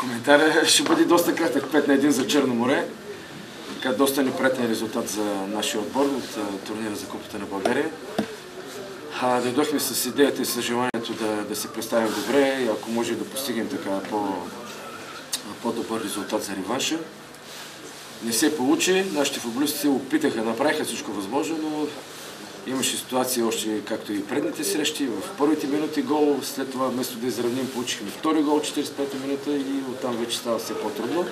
Коментарът ще бъде доста кратък. 5 на 1 за Черно море. Така, доста неприятен резултат за нашия отбор от турнира за Купата на България. А, дойдохме с идеята и с желанието да, да се представим добре и ако може да постигнем така по, по-добър резултат за реванша. Не се получи. Нашите футболисти се опитаха, направиха всичко възможно, но имаше ситуации още както и предните срещи. В първите минути гол, след това вместо да изравним, получихме втори гол, 45-та минута и оттам вече става все по-трудно.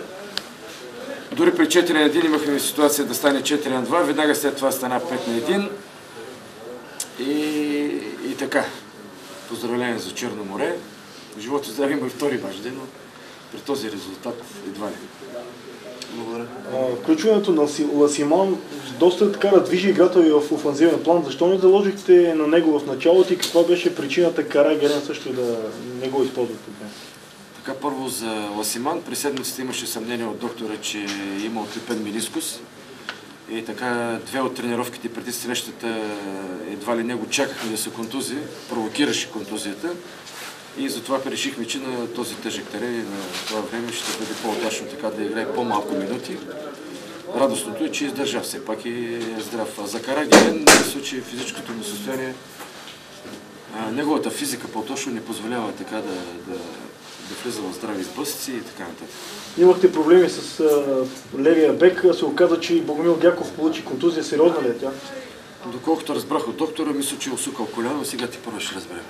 Дори при 4 на 1 имахме ситуация да стане 4 на 2, веднага след това стана 5 на 1. И, и така. Поздравление за Черно море. Живото здраве има и втори ваш ден, но при този резултат едва ли. Благодаря. Включването на Си- Ласиман доста така движи играта ви в офанзивен план. Защо не заложихте на него в началото и каква беше причината Кара Герен също да не го използвате? Така първо за Ласиман. При седмицата имаше съмнение от доктора, че има отлепен менискус. И така две от тренировките преди срещата едва ли него чакахме да се контузи, провокираше контузията. И затова решихме, че на този тежък терен и на това време ще бъде по-удачно така да играе по-малко минути. Радостното е, че издържа все пак и е здрав. А за Карагелен, мисля, че физическото му състояние, а, неговата физика по-точно не позволява така да, да, да влиза в здрави сблъсъци и така нататък. Имахте проблеми с а, левия бек. Се оказа, че и Богомил Гяков получи контузия. Сериозна ли е тя? Доколкото разбрах от доктора, мисля, че е усукал коляно, сега ти първо ще разберем.